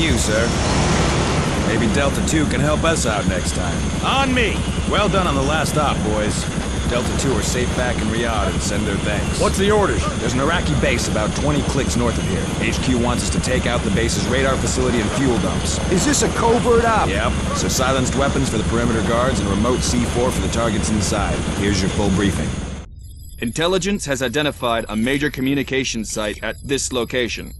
you, sir. Maybe Delta 2 can help us out next time. On me! Well done on the last op, boys. Delta 2 are safe back in Riyadh and send their thanks. What's the orders? There's an Iraqi base about 20 clicks north of here. HQ wants us to take out the base's radar facility and fuel dumps. Is this a covert op? Yep. So silenced weapons for the perimeter guards and remote C4 for the targets inside. Here's your full briefing. Intelligence has identified a major communication site at this location.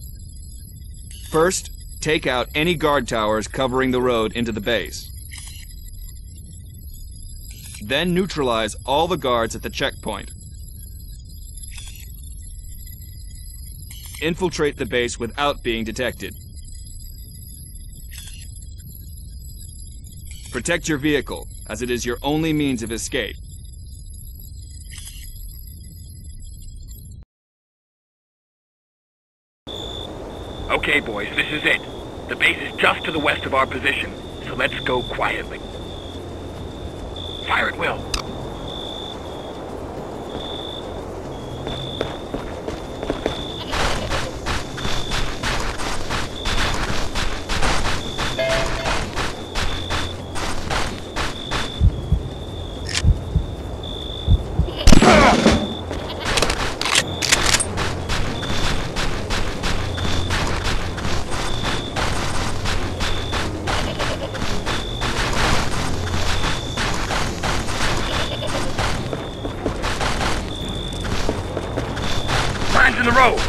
First, take out any guard towers covering the road into the base. Then neutralize all the guards at the checkpoint. Infiltrate the base without being detected. Protect your vehicle, as it is your only means of escape. Okay, boys, this is it. The base is just to the west of our position, so let's go quietly. Fire at will. The road.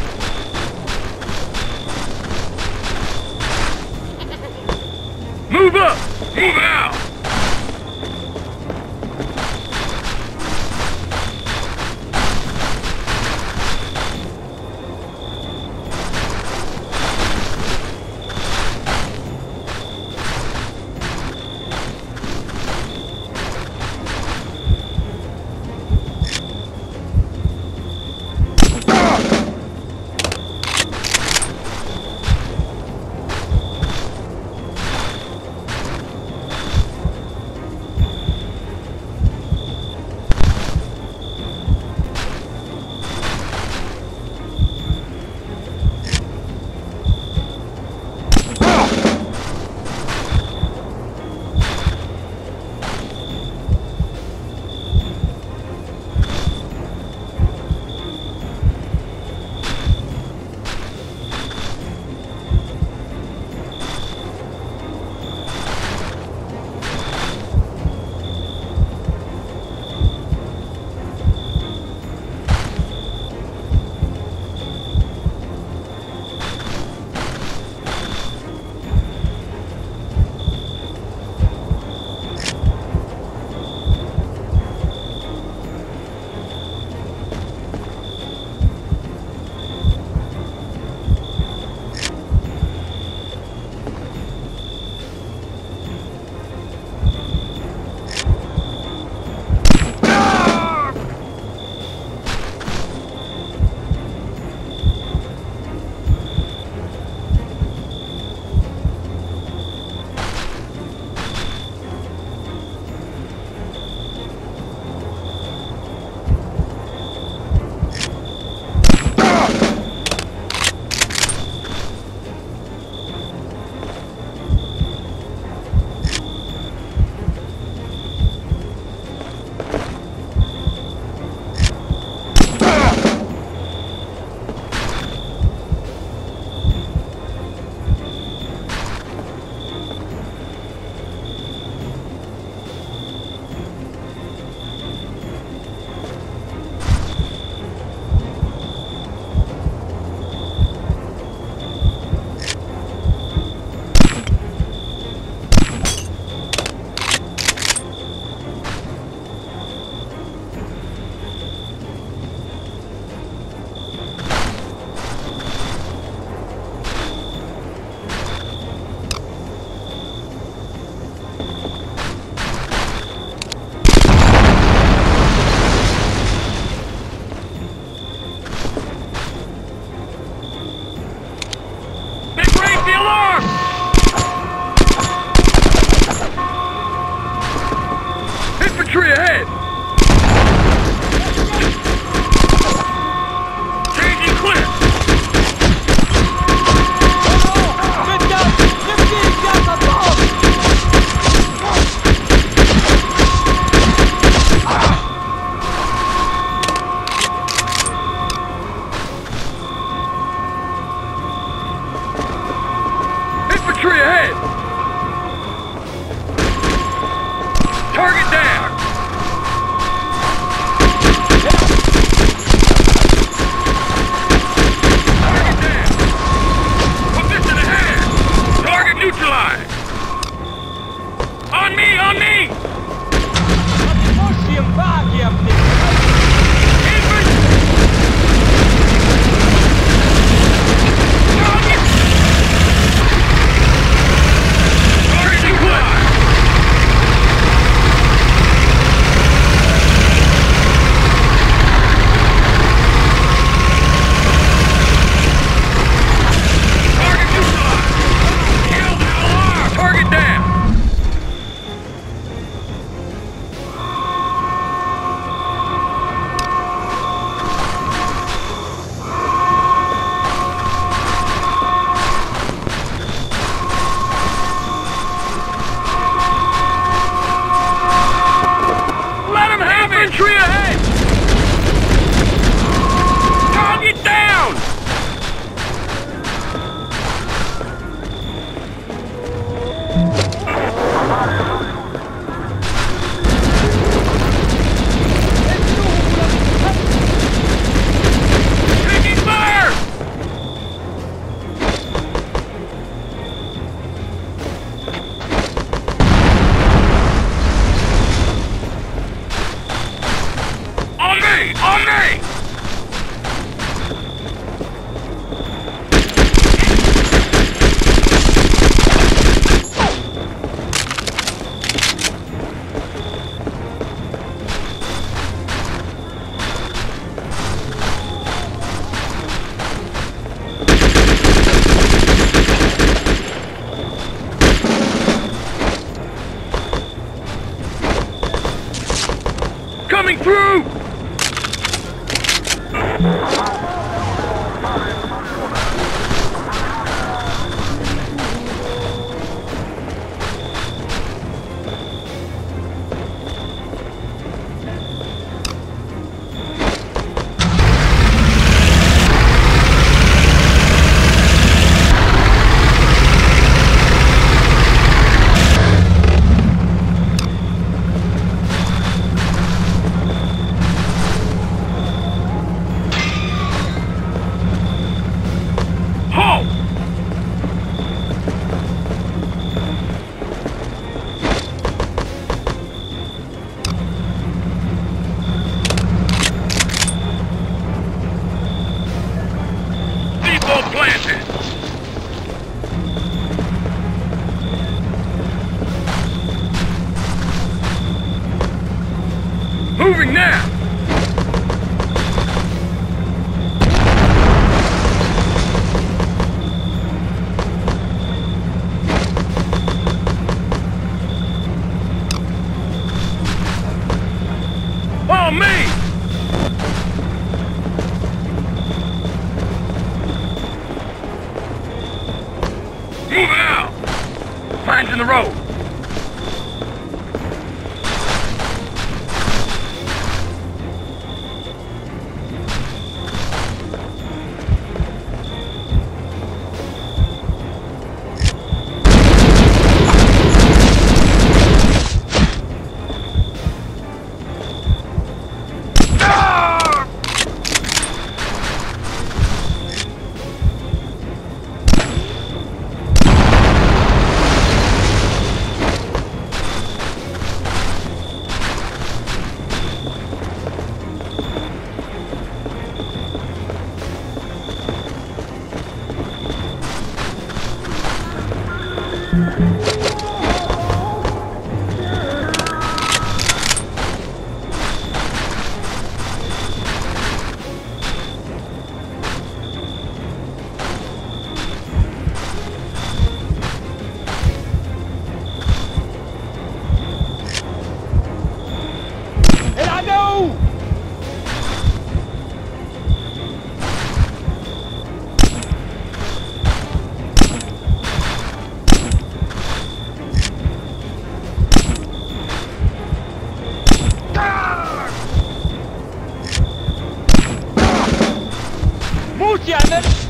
Türkiye'nin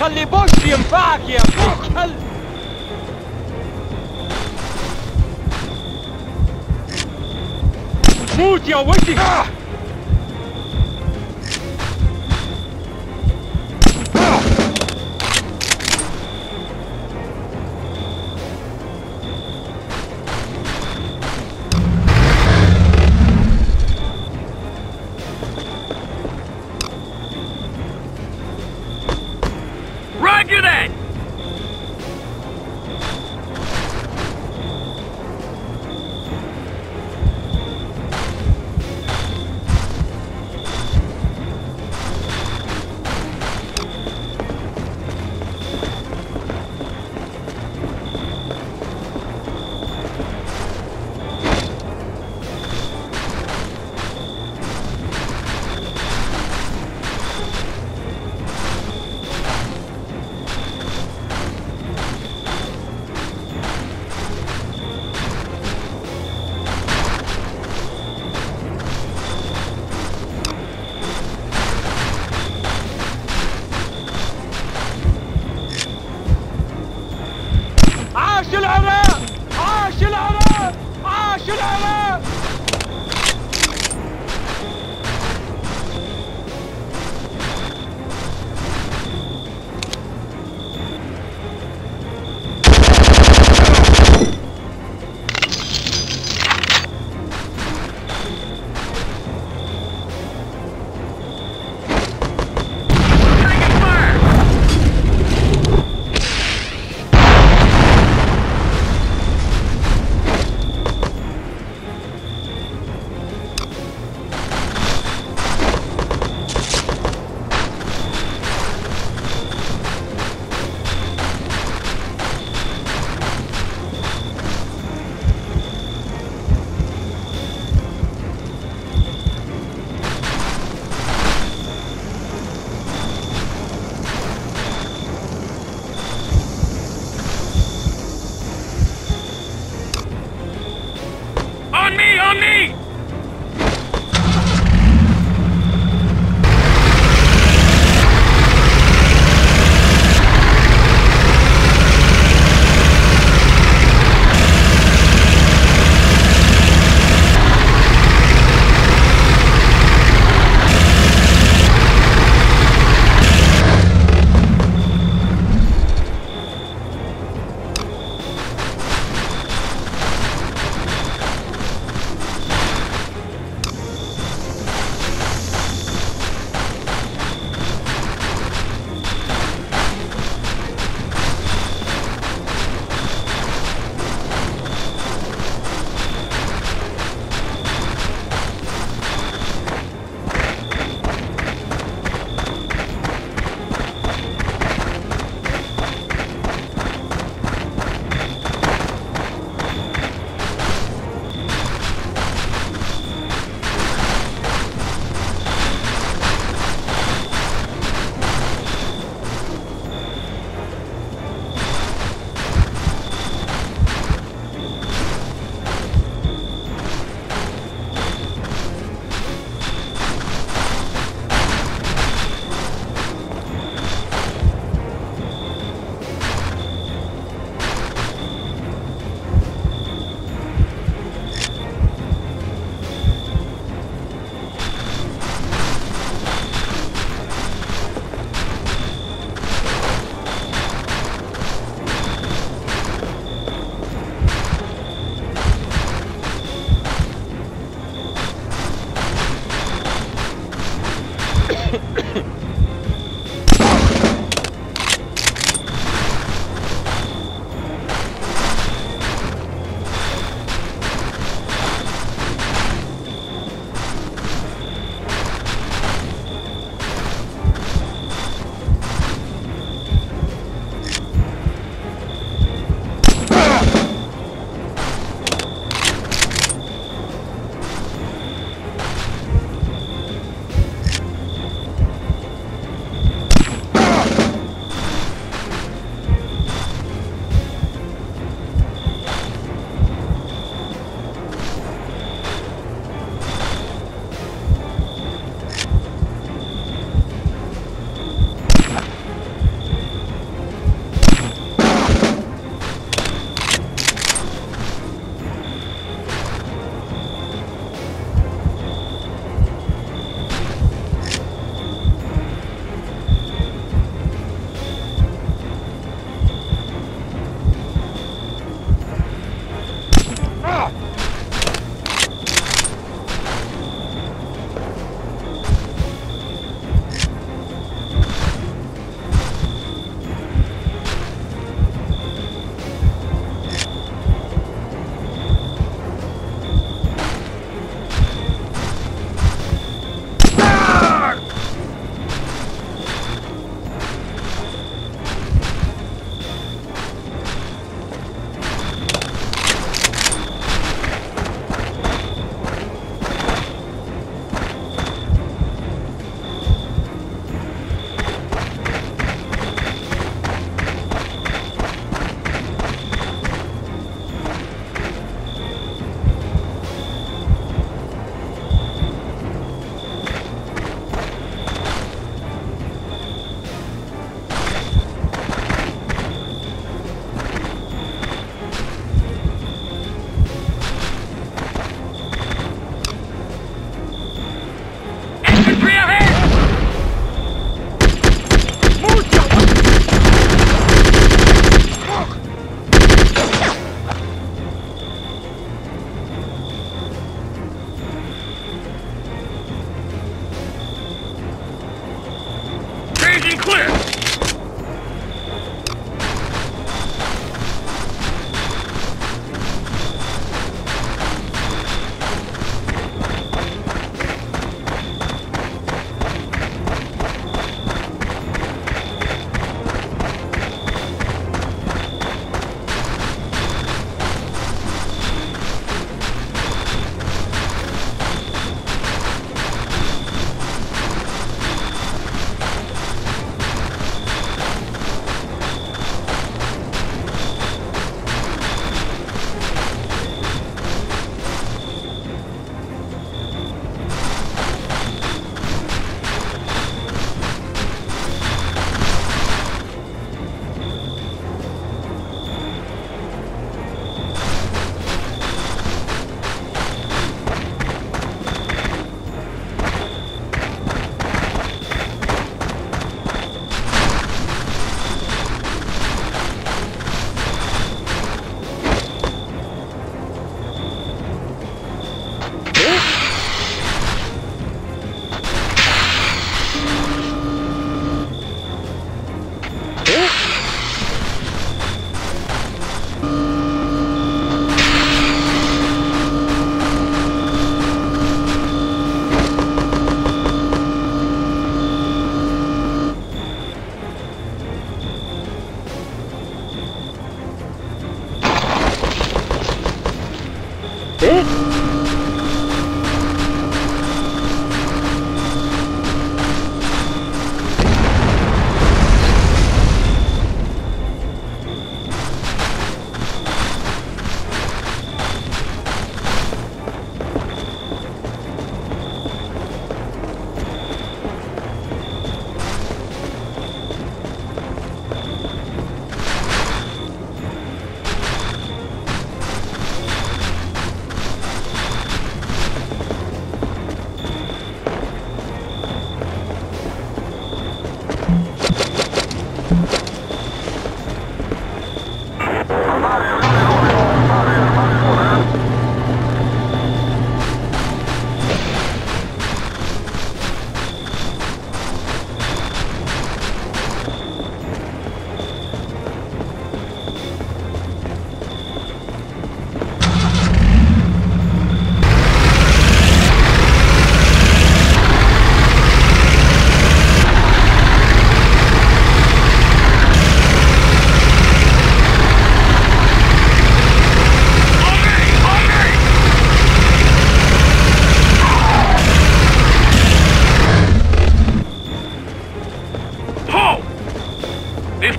خلي بوش ينفعك يا ابن الكلب موت يا ولدي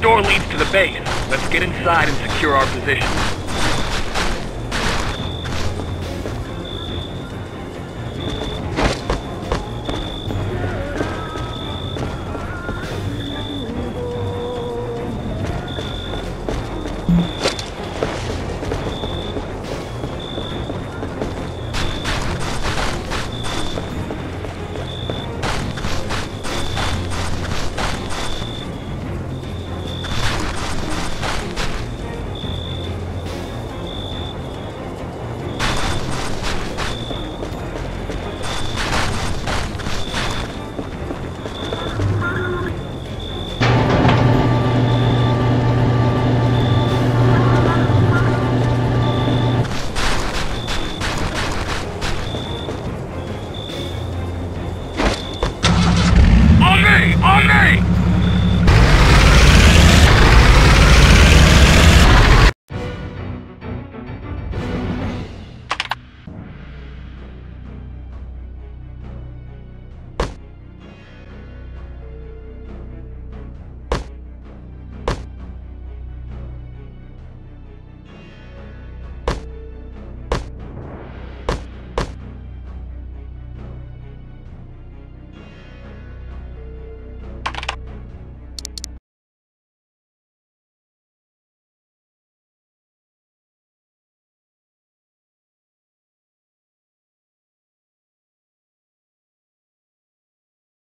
door leads to the base. Let's get inside and secure our position.